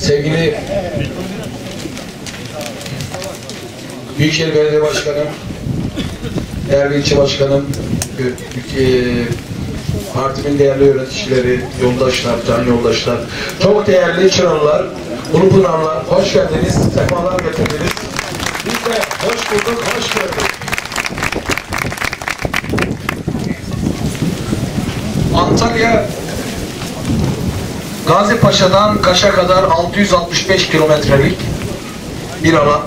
sevgili Büyükşehir Belediye Başkanım, değerli ilçe başkanım, e, partimin değerli yöneticileri, yoldaşlar, can yoldaşlar, çok değerli çıralılar, Ulupınarlar, hoş geldiniz, sefalar getirdiniz. Biz de hoş bulduk, hoş gördük. Antalya Gazi Paşa'dan Kaş'a kadar 665 kilometrelik bir alan.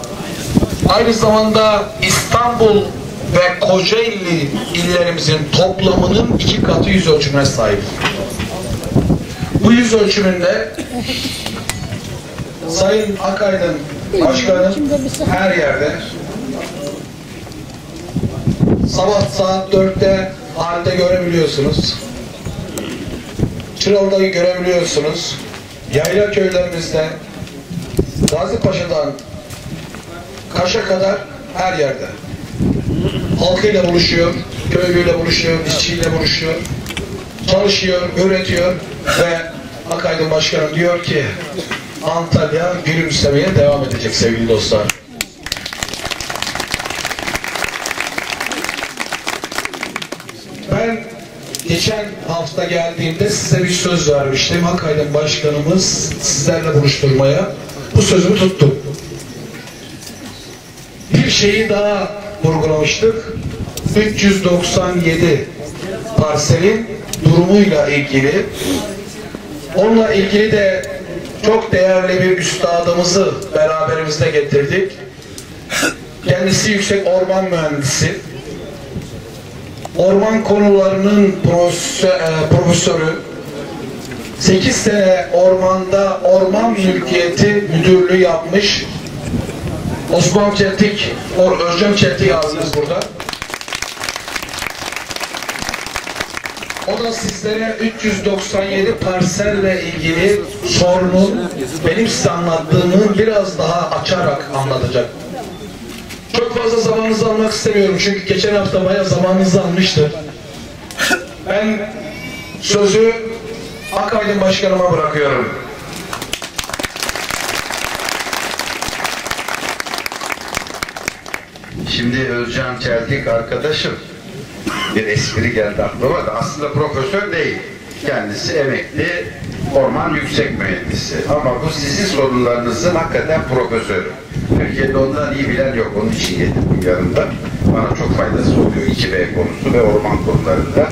Aynı zamanda İstanbul ve Kocaeli illerimizin toplamının iki katı yüz ölçümüne sahip. Bu yüz ölçümünde Sayın Akaydın Başkanım her yerde sabah saat 4'te halde görebiliyorsunuz. Çıralı'dayı görebiliyorsunuz. Yayla köylerimizde Gazipaşa'dan Kaş'a kadar her yerde. Halkıyla buluşuyor, köylüyle buluşuyor, işçiyle buluşuyor, çalışıyor, üretiyor ve Akaydın Başkanım diyor ki Antalya gülümsemeye devam edecek sevgili dostlar. Ben geçen hafta geldiğimde size bir söz vermiştim. Akaydın Başkanımız sizlerle buluşturmaya. Bu sözümü tuttum. Bir şeyi daha vurgulamıştık. 397 parselin durumuyla ilgili. Onunla ilgili de çok değerli bir üstadımızı beraberimizde getirdik. Kendisi yüksek orman mühendisi. Orman konularının profesörü. 8 sene ormanda orman mülkiyeti müdürlüğü yapmış. Osman Çeltik, Or Özcan Çeltik yazdınız burada. O da sizlere 397 parselle ilgili sorunun benim size anlattığımı biraz daha açarak anlatacak. Çok fazla zamanınızı almak istemiyorum çünkü geçen hafta bayağı zamanınızı almıştı. Ben sözü Akaydın Başkanıma bırakıyorum. Şimdi Özcan Çeltik arkadaşım bir espri geldi aklıma da aslında profesör değil. Kendisi emekli orman yüksek mühendisi. Ama bu sizin sorunlarınızın hakikaten profesörü. Türkiye'de ondan iyi bilen yok. Onun için getirdim yanımda. Bana çok faydası oluyor 2B konusu ve orman konularında.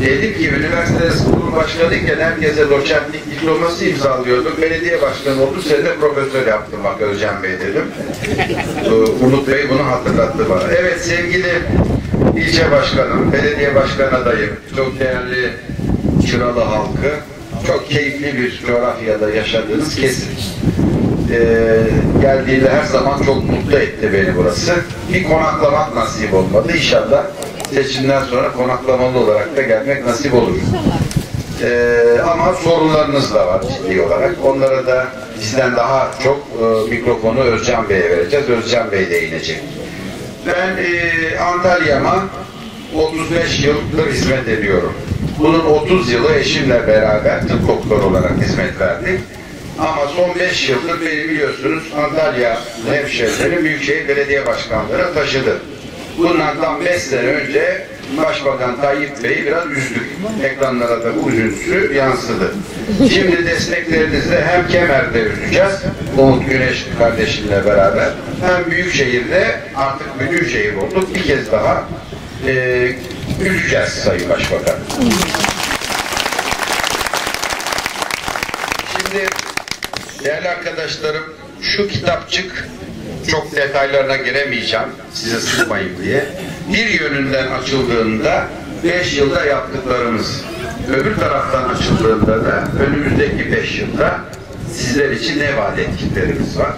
Dedim ki üniversite kurul başkanıyken herkese doçentlik diploması imzalıyorduk. Belediye başkanı oldu. Seni de profesör yaptım bak Özcan Bey dedim. Umut Bey bunu hatırlattı bana. Evet sevgili ilçe başkanım, belediye başkan adayım, çok değerli Çıralı halkı, çok keyifli bir coğrafyada yaşadığınız kesin. Ee, geldiğinde her zaman çok mutlu etti beni burası. Bir konaklamak nasip olmadı. İnşallah seçimden sonra konaklamalı olarak da gelmek nasip olur. Ee, ama sorunlarınız da var ciddi olarak. Onlara da bizden daha çok e, mikrofonu Özcan Bey'e vereceğiz. Özcan Bey de inecek. Ben e, Antalya'ma 35 yıldır hizmet ediyorum. Bunun 30 yılı eşimle beraber tıp doktoru olarak hizmet verdik. Ama son 5 yıldır beni biliyorsunuz Antalya hemşehrileri Büyükşehir Belediye Başkanlığı'na taşıdı. Bundan tam 5 sene önce Başbakan Tayyip Bey'i biraz üzdük. Ekranlara da bu üzüntüsü yansıdı. Şimdi desteklerinizle hem Kemer'de üzeceğiz, Umut Güneş kardeşimle beraber, hem Büyükşehir'de artık bütün şehir olduk. Bir kez daha e, üzeceğiz Sayın Başbakan. Şimdi değerli arkadaşlarım şu kitapçık çok detaylarına giremeyeceğim size sıkmayın diye. Bir yönünden açıldığında 5 yılda yaptıklarımız, öbür taraftan açıldığında da önümüzdeki 5 yılda sizler için ne vaat ettiklerimiz var.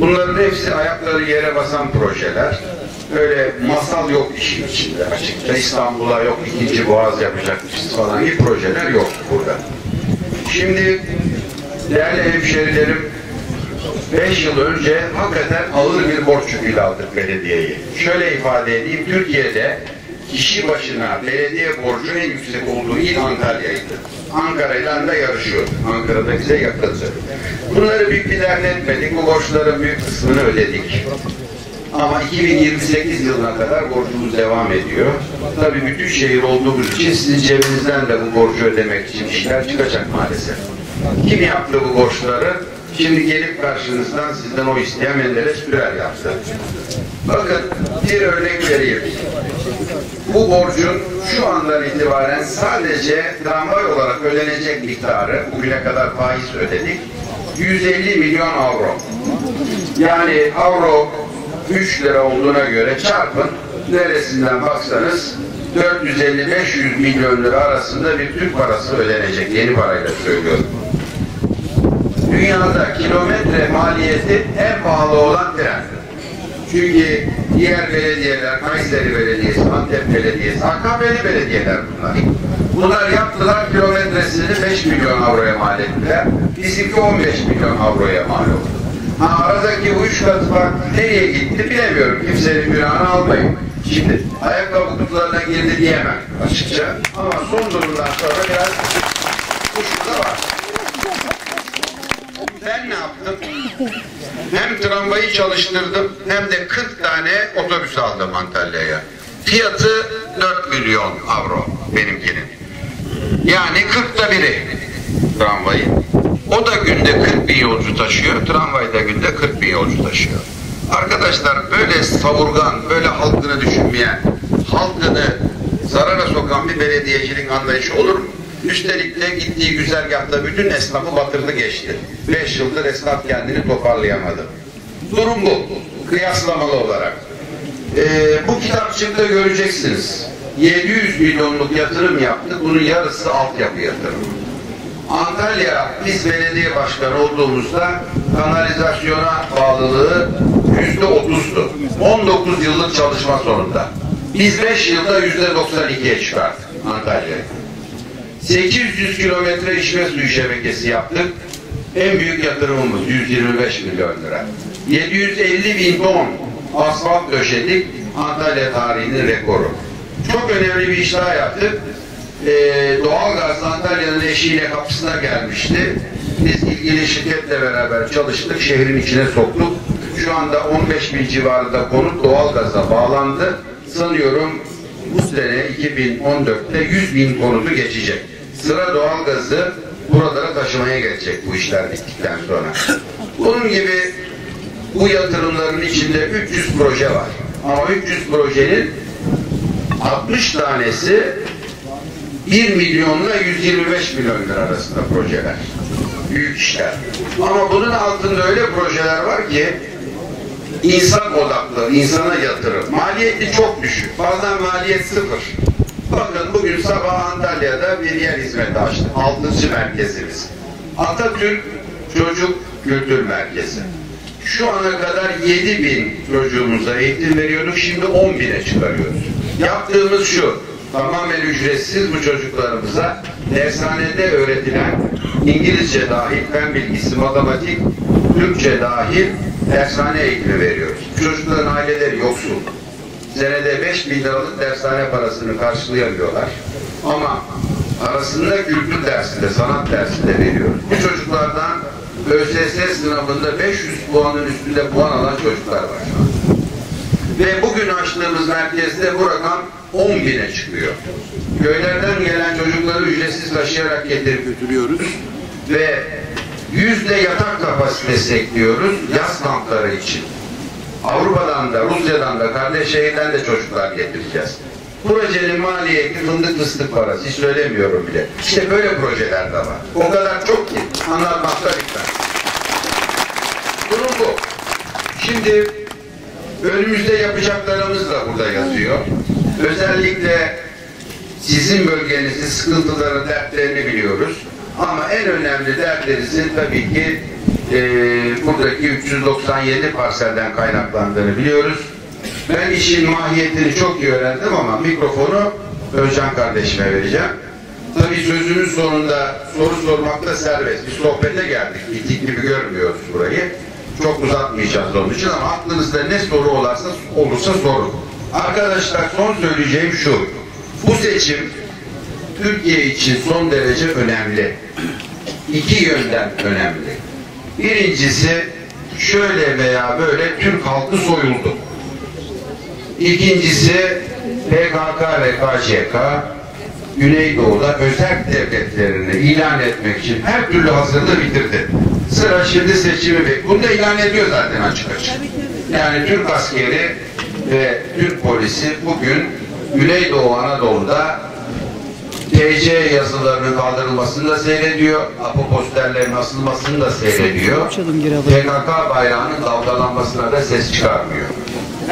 Bunların hepsi ayakları yere basan projeler. Öyle masal yok işin içinde açıkça. İstanbul'a yok ikinci boğaz yapacakmışız falan iyi projeler yok burada. Şimdi değerli hemşerilerim 5 yıl önce hakikaten ağır bir borç yüküyle aldık belediyeyi. Şöyle ifade edeyim, Türkiye'de kişi başına belediye borcu en yüksek olduğu il Antalya'ydı. Ankara ile de yarışıyordu. Ankara'da bize yakındı. Bunları bir etmedik. Bu borçların büyük kısmını ödedik. Ama 2028 yılına kadar borcumuz devam ediyor. Tabii bütün şehir olduğumuz için sizin cebinizden de bu borcu ödemek için işler çıkacak maalesef. Kim yaptı bu borçları? Şimdi gelip karşınızdan sizden o isteyen Menderes Sürer yaptı. Bakın bir örnek vereyim. Bu borcun şu andan itibaren sadece tramvay olarak ödenecek miktarı, bugüne kadar faiz ödedik, 150 milyon avro. Yani avro 3 lira olduğuna göre çarpın, neresinden baksanız 450-500 milyon lira arasında bir Türk parası ödenecek, yeni parayla söylüyorum. Dünyada kilometre maliyeti en pahalı olan tren. Çünkü diğer belediyeler, Kayseri Belediyesi, Antep Belediyesi, AKP'li belediyeler bunlar. Bunlar yaptılar kilometresini 5 milyon avroya mal ettiler. Bizimki 15 milyon avroya mal oldu. Ha, aradaki bu üç katı fark nereye gitti bilemiyorum. Kimsenin günahını almayın. Şimdi ayakkabı kutularına girdi diyemem açıkça. Ama son durumdan sonra biraz kuşku var. Ben ne yaptım? Hem tramvayı çalıştırdım hem de 40 tane otobüs aldım Antalya'ya. Fiyatı 4 milyon avro benimkinin. Yani 40'ta biri tramvayın. O da günde 40 bin yolcu taşıyor, tramvay da günde 40 bin yolcu taşıyor. Arkadaşlar böyle savurgan, böyle halkını düşünmeyen, halkını zarara sokan bir belediyecilik anlayışı olur mu? Üstelik de gittiği güzergahta bütün esnafı batırdı geçti. Beş yıldır esnaf kendini toparlayamadı. Durum bu. Kıyaslamalı olarak. Ee, bu kitapçıkta göreceksiniz. 700 milyonluk yatırım yaptık. Bunun yarısı altyapı yatırımı. Antalya biz belediye başkanı olduğumuzda kanalizasyona bağlılığı yüzde otuzdu. 19 yıllık çalışma sonunda. Biz 5 yılda yüzde 92'ye çıkarttık Antalya'yı. 800 kilometre içme suyu şebekesi yaptık. En büyük yatırımımız 125 milyon lira. 750 bin ton asfalt döşedik. Antalya tarihinin rekoru. Çok önemli bir iş daha yaptık. Ee, doğalgaz Antalya'nın eşiğiyle kapısına gelmişti. Biz ilgili şirketle beraber çalıştık. Şehrin içine soktuk. Şu anda 15 bin civarında konut doğalgaza bağlandı. Sanıyorum bu sene 2014'te 100 bin konutu geçecek. Sıra doğalgazı buralara taşımaya gelecek bu işler bittikten sonra. Bunun gibi bu yatırımların içinde 300 proje var. Ama 300 projenin 60 tanesi 1 milyonla 125 milyon lira arasında projeler. Büyük işler. Ama bunun altında öyle projeler var ki insan odaklı, insana yatırım. Maliyeti çok düşük. Bazen maliyet sıfır. Bakın bugün sabah Antalya'da bir yer hizmeti açtık. Altıncı merkezimiz. Atatürk Çocuk Kültür Merkezi. Şu ana kadar 7 bin çocuğumuza eğitim veriyorduk. Şimdi 10 bine çıkarıyoruz. Yaptığımız şu. Tamamen ücretsiz bu çocuklarımıza dershanede öğretilen İngilizce dahil, fen bilgisi, matematik, Türkçe dahil dershane eğitimi veriyoruz. Çocukların aileleri yoksul. Senede 5 bin liralık dershane parasını karşılayamıyorlar. Ama arasında kültür dersinde, sanat dersinde veriyoruz. Bu çocuklardan ÖSS sınavında 500 puanın üstünde puan alan çocuklar var şu an. Ve bugün açtığımız merkezde bu rakam 10 bine çıkıyor. Köylerden gelen çocukları ücretsiz taşıyarak getirip götürüyoruz. Ve yüzde yatak kapasitesi ekliyoruz yaz kampları için. Avrupa'dan da, Rusya'dan da, kardeş şehirden de çocuklar getireceğiz. Projenin maliyeti fındık fıstık parası, hiç söylemiyorum bile. İşte böyle projeler de var. O kadar çok ki anlatmakta bitmez. Durum bu. Şimdi önümüzde yapacaklarımız da burada yazıyor. Özellikle sizin bölgenizin sıkıntıları, dertlerini biliyoruz. Ama en önemli dertlerinizin tabii ki e, buradaki 397 parselden kaynaklandığını biliyoruz. Ben işin mahiyetini çok iyi öğrendim ama mikrofonu Özcan kardeşime vereceğim. Tabii sözümün sonunda soru sormakta serbest. Bir sohbete geldik. Bitik gibi görmüyoruz burayı. Çok uzatmayacağız onun için ama aklınızda ne soru olursa, olursa sorun. Arkadaşlar son söyleyeceğim şu. Bu seçim Türkiye için son derece önemli. İki yönden önemli. Birincisi şöyle veya böyle Türk halkı soyuldu. İkincisi PKK ve KCK Güneydoğu'da özel devletlerini ilan etmek için her türlü hazırlığı bitirdi. Sıra şimdi seçimi bekliyor. Bunu da ilan ediyor zaten açık açık. Yani Türk askeri ve Türk polisi bugün Güneydoğu Anadolu'da TC yazılarının kaldırılmasını da seyrediyor. Apoposterlerin asılmasını da seyrediyor. PKK bayrağının dalgalanmasına da ses çıkarmıyor.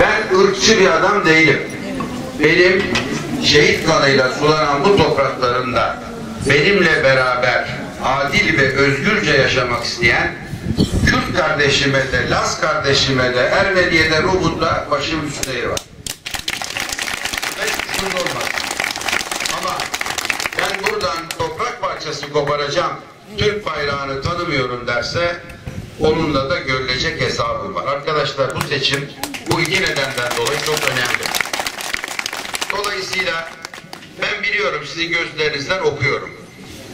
Ben ırkçı bir adam değilim. Benim şehit kanıyla sulanan bu topraklarında benimle beraber adil ve özgürce yaşamak isteyen Kürt kardeşime de, Laz kardeşime de, Ermeniye'de, Rum'unda başım üstüne var. Ben olmaz. Ama ben buradan toprak parçası koparacağım, Türk bayrağını tanımıyorum derse onunla da görülecek hesabım var. Arkadaşlar bu seçim bu iki nedenden dolayı çok önemli. Dolayısıyla ben biliyorum sizin gözlerinizden okuyorum.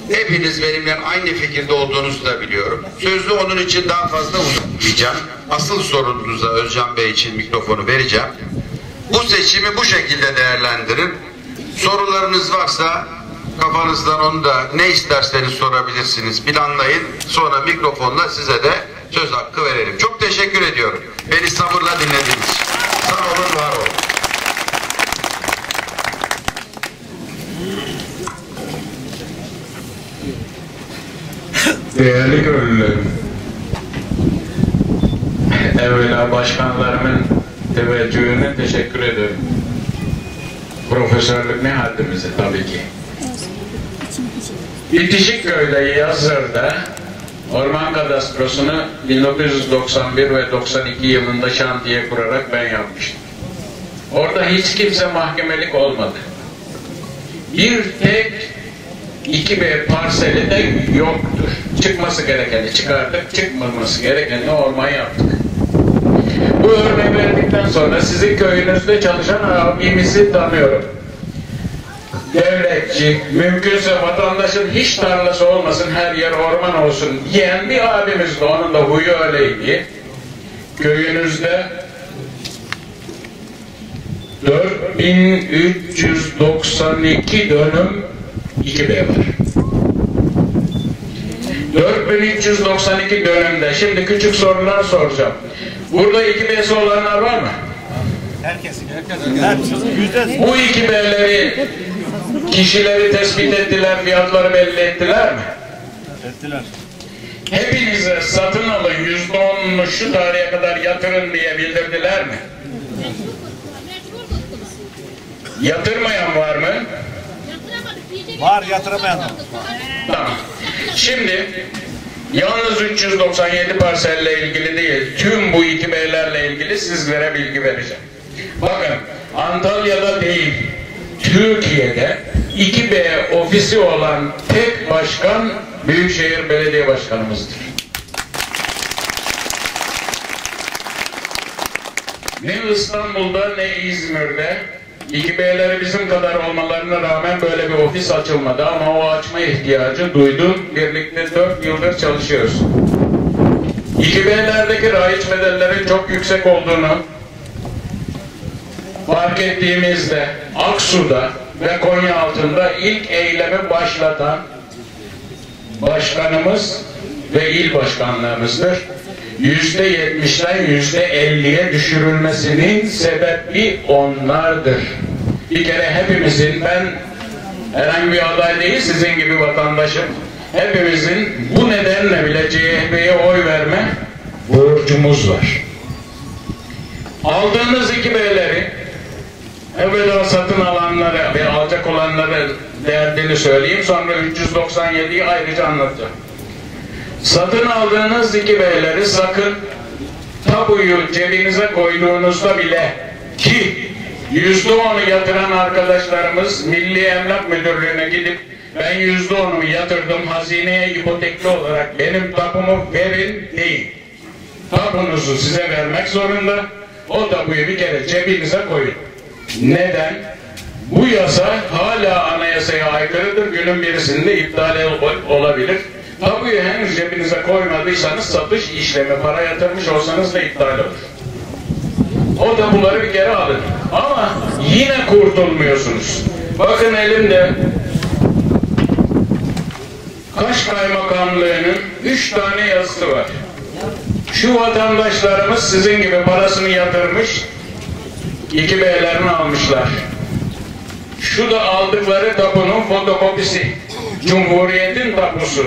Hepiniz benimle aynı fikirde olduğunuzu da biliyorum. Sözü onun için daha fazla uzatmayacağım. Asıl sorunuza Özcan Bey için mikrofonu vereceğim. Bu seçimi bu şekilde değerlendirin. Sorularınız varsa kafanızdan onu da ne isterseniz sorabilirsiniz. Planlayın. Sonra mikrofonla size de söz hakkı verelim. Çok teşekkür ediyorum. Beni sabırla dinlediğiniz için. Sağ olun, var olun. Değerli köylülerim, evvela başkanlarımın teveccühüne teşekkür ederim. Profesörlük ne haddimize tabii ki. Bitişik köyde Yazır'da orman kadastrosunu 1991 ve 92 yılında şantiye kurarak ben yapmıştım. Orada hiç kimse mahkemelik olmadı. Bir tek 2B parseli de yoktur. Çıkması gerekeni çıkardık, çıkmaması gerekeni orman yaptık. Bu örneği verdikten sonra sizin köyünüzde çalışan abimizi tanıyorum. Devletçi, mümkünse vatandaşın hiç tarlası olmasın, her yer orman olsun diyen bir abimizdi. Onun da huyu öyleydi. Köyünüzde 4392 dönüm 2B var. 4392 dönemde. Şimdi küçük sorular soracağım. Burada 2B'si olanlar var mı? Bu 2B'leri kişileri tespit ettiler, fiyatları belli ettiler mi? Ettiler. Hepinize satın alın yüzde onunu şu tarihe kadar yatırın diye bildirdiler mi? Yatırmayan var mı? Var yatıramayan. Tamam. Şimdi yalnız 397 parselle ilgili değil, tüm bu iki beylerle ilgili sizlere bilgi vereceğim. Bakın Antalya'da değil, Türkiye'de 2B ofisi olan tek başkan Büyükşehir Belediye Başkanımızdır. Ne İstanbul'da ne İzmir'de 2B'leri bizim kadar olmalarına rağmen böyle bir ofis açılmadı ama o açma ihtiyacı duydum. Birlikte 4 yıldır çalışıyoruz. 2B'lerdeki raiç bedellerin çok yüksek olduğunu fark ettiğimizde Aksu'da ve Konya altında ilk eylemi başlatan başkanımız ve il başkanlığımızdır. Yüzde yetmişten yüzde elliye düşürülmesinin sebebi onlardır. Bir kere hepimizin ben herhangi bir aday değil sizin gibi vatandaşım hepimizin bu nedenle bile CHP'ye oy verme borcumuz var. Aldığınız iki beyleri evvela satın alanları ve alacak olanları derdini söyleyeyim sonra 397'yi ayrıca anlatacağım. Satın aldığınız iki beyleri sakın tabuyu cebinize koyduğunuzda bile ki yüzde onu yatıran arkadaşlarımız Milli Emlak Müdürlüğü'ne gidip ben yüzde onu yatırdım hazineye ipotekli olarak benim tapumu verin değil. Tapunuzu size vermek zorunda. O tapuyu bir kere cebinize koyun. Neden? Bu yasa hala anayasaya aykırıdır. Günün birisinde iptal ol- olabilir. Tapuyu henüz cebinize koymadıysanız satış işlemi para yatırmış olsanız da iptal olur. O tapuları bir kere alın. Ama yine kurtulmuyorsunuz. Bakın elimde Kaş Kaymakamlığı'nın üç tane yazısı var. Şu vatandaşlarımız sizin gibi parasını yatırmış, iki beylerini almışlar. Şu da aldıkları tapunun fotokopisi. Cumhuriyetin tapusu,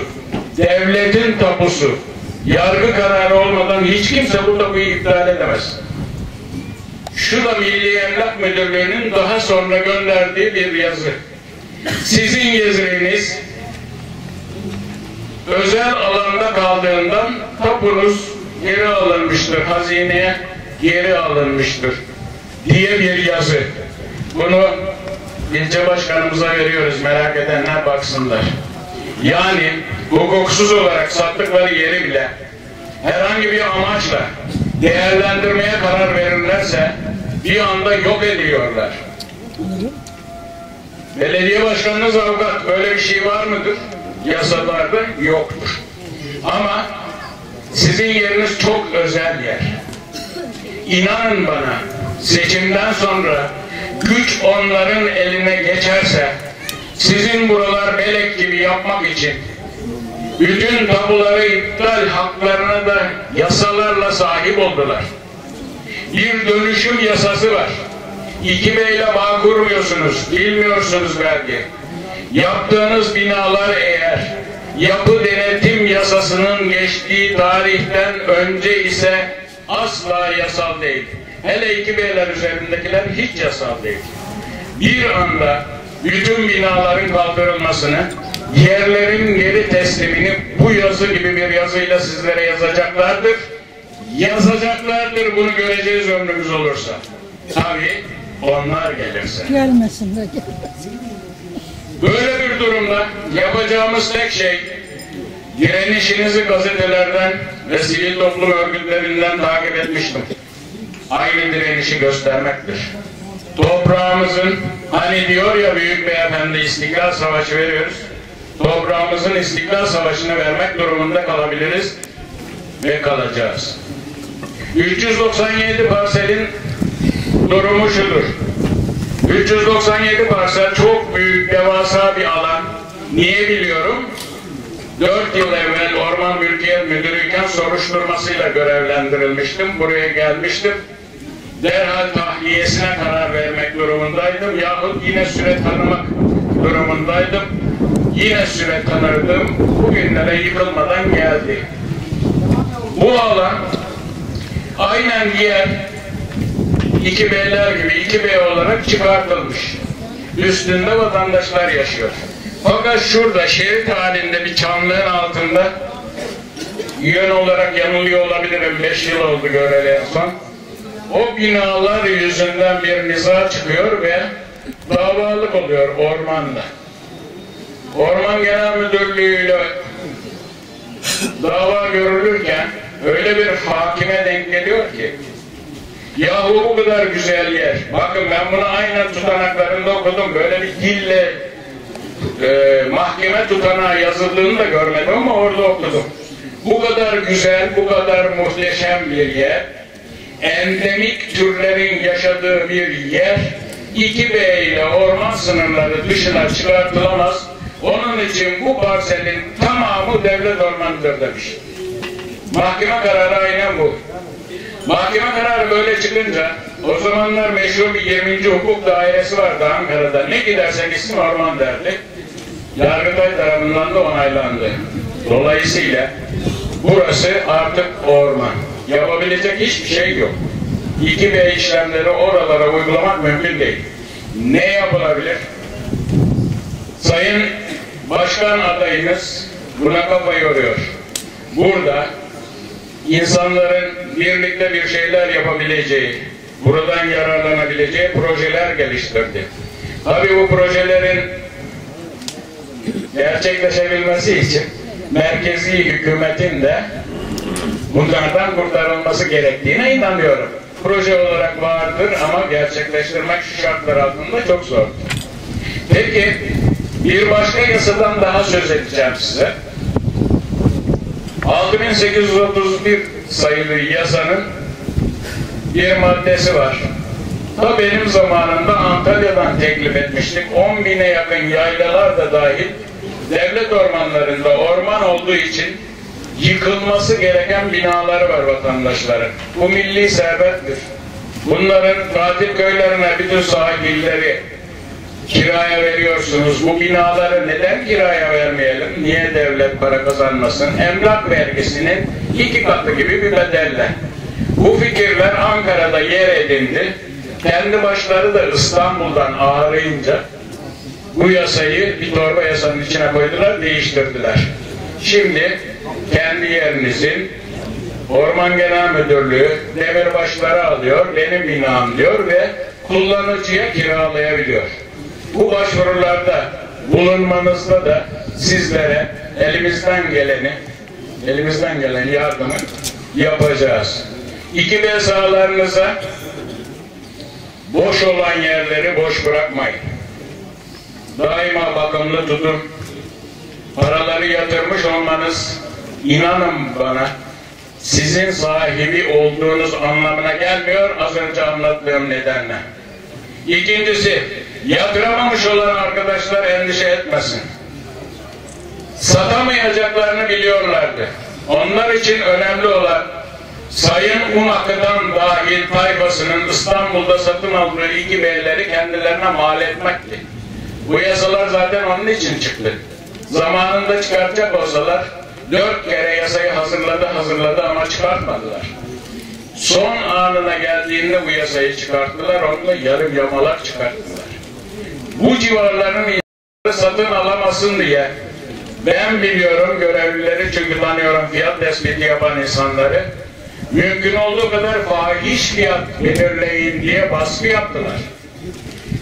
devletin tapusu. Yargı kararı olmadan hiç kimse bu tapuyu iptal edemez. Şu da Milli Emlak Müdürlüğü'nün daha sonra gönderdiği bir yazı. Sizin yazınız özel alanda kaldığından tapunuz geri alınmıştır, hazineye geri alınmıştır diye bir yazı. Bunu ilçe başkanımıza veriyoruz, merak edenler baksınlar. Yani hukuksuz olarak sattıkları yeri bile herhangi bir amaçla değerlendirmeye karar verirlerse bir anda yok ediyorlar. Belediye başkanınız avukat. Böyle bir şey var mıdır? Yasalarda yoktur. Ama sizin yeriniz çok özel yer. İnanın bana seçimden sonra güç onların eline geçerse sizin buralar melek gibi yapmak için bütün tabuları iptal haklarına da yasalarla sahip oldular. Bir dönüşüm yasası var. İki beyle bağ kurmuyorsunuz, bilmiyorsunuz belki. Yaptığınız binalar eğer yapı denetim yasasının geçtiği tarihten önce ise asla yasal değil. Hele iki beyler üzerindekiler hiç yasal değil. Bir anda bütün binaların kaldırılmasını, yerlerin geri teslimini bu yazı gibi bir yazıyla sizlere yazacaklardır. Yazacaklardır bunu göreceğiz ömrümüz olursa. Tabii onlar gelirse. Gelmesin de gelmesin. Böyle bir durumda yapacağımız tek şey direnişinizi gazetelerden ve sivil toplum örgütlerinden takip etmiştim. Aynı direnişi göstermektir. Toprağımızın hani diyor ya büyük beyefendi istiklal savaşı veriyoruz. Toprağımızın istiklal savaşını vermek durumunda kalabiliriz ve kalacağız. 397 parselin durumu şudur. 397 parsel çok büyük, devasa bir alan. Niye biliyorum? 4 yıl evvel Orman Mülkiyet Müdürüyken soruşturmasıyla görevlendirilmiştim. Buraya gelmiştim. Derhal tahliyesine karar vermek durumundaydım. Yahut yine süre tanımak durumundaydım. Yine süre tanırdım. Bugünlere yıkılmadan geldi. Bu alan aynen diğer iki beyler gibi iki bey olarak çıkartılmış. Üstünde vatandaşlar yaşıyor. Fakat şurada şerit halinde bir çamlığın altında yön olarak yanılıyor olabilirim. Beş yıl oldu göreli en son. O binalar yüzünden bir niza çıkıyor ve davalık oluyor ormanda. Orman Genel Müdürlüğü ile dava görülürken öyle bir hakime denk geliyor ki Yahu bu kadar güzel yer. Bakın ben bunu aynen tutanaklarında okudum. Böyle bir dille e, mahkeme tutanağı yazıldığını da görmedim ama orada okudum. Bu kadar güzel, bu kadar muhteşem bir yer, endemik türlerin yaşadığı bir yer, iki B ile orman sınırları dışına çıkartılamaz. Onun için bu parselin tamamı devlet ormanıdır demiş. Mahkeme kararı aynen bu. Mahkeme kararı böyle çıkınca o zamanlar meşhur bir 20. hukuk dairesi vardı Ankara'da. Ne giderse gitsin orman derdi. Yargıtay tarafından da onaylandı. Dolayısıyla burası artık orman. Yapabilecek hiçbir şey yok. İki B işlemleri oralara uygulamak mümkün değil. Ne yapılabilir? Sayın Başkan adayımız buna kafa yoruyor. Burada insanların birlikte bir şeyler yapabileceği, buradan yararlanabileceği projeler geliştirdi. Tabii bu projelerin gerçekleşebilmesi için merkezi hükümetin de bunlardan kurtarılması gerektiğine inanıyorum. proje olarak vardır ama gerçekleştirmek şu şartlar altında çok zor. Peki bir başka yasadan daha söz edeceğim size. 6831 sayılı yasanın bir maddesi var. Ta benim zamanımda Antalya'dan teklif etmiştik. 10 bine yakın yaylalar da dahil devlet ormanlarında orman olduğu için yıkılması gereken binaları var vatandaşların. Bu milli servettir. Bunların tatil köylerine bütün sahilleri kiraya veriyorsunuz. Bu binaları neden kiraya vermeyelim? Niye devlet para kazanmasın? Emlak vergisinin iki katı gibi bir bedelle. Bu fikirler Ankara'da yer edindi. Kendi başları da İstanbul'dan ağrıyınca bu yasayı bir torba yasanın içine koydular, değiştirdiler. Şimdi kendi yerinizin Orman Genel Müdürlüğü demirbaşları alıyor, benim binam diyor ve kullanıcıya kiralayabiliyor. Bu başvurularda bulunmanızda da sizlere elimizden geleni, elimizden gelen yardımı yapacağız. İki sahalarınıza boş olan yerleri boş bırakmayın. Daima bakımlı tutun. Paraları yatırmış olmanız inanın bana sizin sahibi olduğunuz anlamına gelmiyor az önce anlattığım nedenle. İkincisi yatıramamış olan arkadaşlar endişe etmesin. Satamayacaklarını biliyorlardı. Onlar için önemli olan Sayın Umakı'dan dahil tayfasının İstanbul'da satın aldığı iki beyleri kendilerine mal etmekti. Bu yasalar zaten onun için çıktı. Zamanında çıkartacak olsalar dört kere yasayı hazırladı hazırladı ama çıkartmadılar. Son anına geldiğinde bu yasayı çıkarttılar, onu da yarım yamalak çıkarttılar. Bu civarların insanları satın alamasın diye ben biliyorum görevlileri çünkü tanıyorum fiyat tespiti yapan insanları mümkün olduğu kadar fahiş fiyat belirleyin diye baskı yaptılar.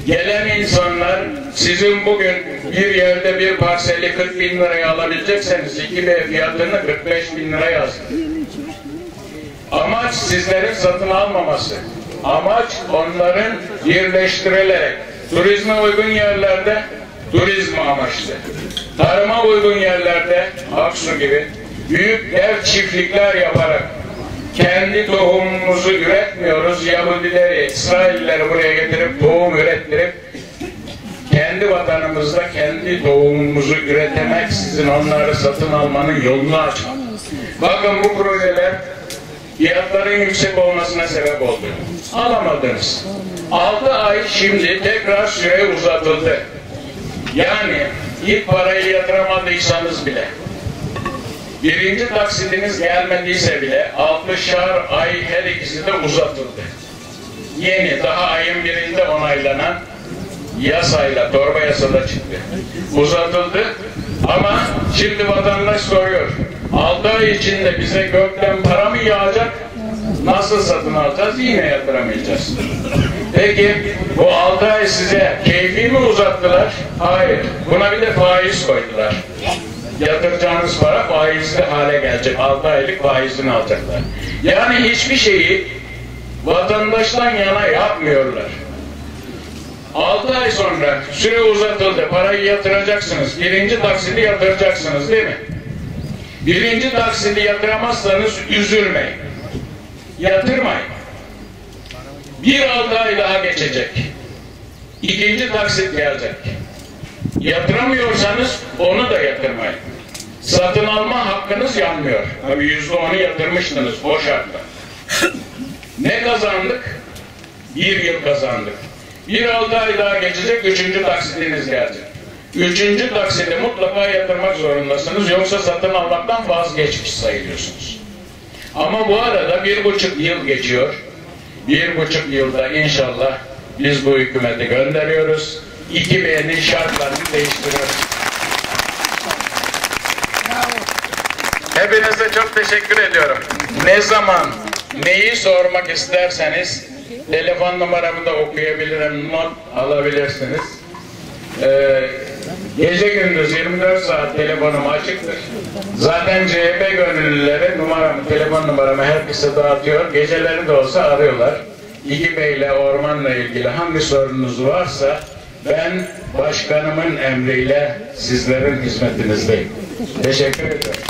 Gelen insanlar sizin bugün bir yerde bir parseli 40 bin liraya alabilecekseniz 2B fiyatını 45 bin lira yazın. Amaç sizlerin satın almaması. Amaç onların birleştirilerek turizme uygun yerlerde turizm amaçlı. Tarıma uygun yerlerde Aksu gibi büyük dev çiftlikler yaparak kendi tohumumuzu üretmiyoruz. Yahudileri, İsrailleri buraya getirip tohum ürettirip kendi vatanımızda kendi tohumumuzu üretemek sizin onları satın almanın yolunu açmak. Bakın bu projeler fiyatların yüksek olmasına sebep oldu. Alamadınız. 6 ay şimdi tekrar süre uzatıldı. Yani ilk parayı yatıramadıysanız bile birinci taksidiniz gelmediyse bile 60'ar ay her ikisi de uzatıldı. Yeni daha ayın birinde onaylanan yasayla, torba yasada çıktı. Uzatıldı ama şimdi vatandaş soruyor. 6 ay içinde bize gökten para mı yağacak? Nasıl satın alacağız? Yine yatıramayacağız. Peki bu 6 ay size keyfi mi uzattılar? Hayır. Buna bir de faiz koydular. Yatıracağınız para faizli hale gelecek. 6 aylık faizini alacaklar. Yani hiçbir şeyi vatandaştan yana yapmıyorlar. 6 ay sonra süre uzatıldı. Parayı yatıracaksınız. Birinci taksidi yatıracaksınız değil mi? Birinci taksidi yatıramazsanız üzülmeyin. Yatırmayın. Bir altı ay daha geçecek. İkinci taksit gelecek. Yatıramıyorsanız onu da yatırmayın. Satın alma hakkınız yanmıyor. Tabii yüzde onu yatırmıştınız o şartla. Ne kazandık? Bir yıl kazandık. Bir altı ay daha geçecek, üçüncü taksitiniz gelecek. Üçüncü taksiti mutlaka yatırmak zorundasınız. Yoksa satın almaktan vazgeçmiş sayılıyorsunuz. Ama bu arada bir buçuk yıl geçiyor. Bir buçuk yılda inşallah biz bu hükümeti gönderiyoruz. 2000'in şartlarını değiştiriyoruz. Hepinize çok teşekkür ediyorum. Ne zaman neyi sormak isterseniz telefon numaramı da okuyabilirim, not alabilirsiniz. Ee, gece gündüz 24 saat telefonum açıktır. Zaten CHP gönüllüleri numaramı, telefon numaramı herkese dağıtıyor. Geceleri de olsa arıyorlar. İki Bey'le ormanla ilgili hangi sorununuz varsa ben başkanımın emriyle sizlerin hizmetinizdeyim. Teşekkür ederim.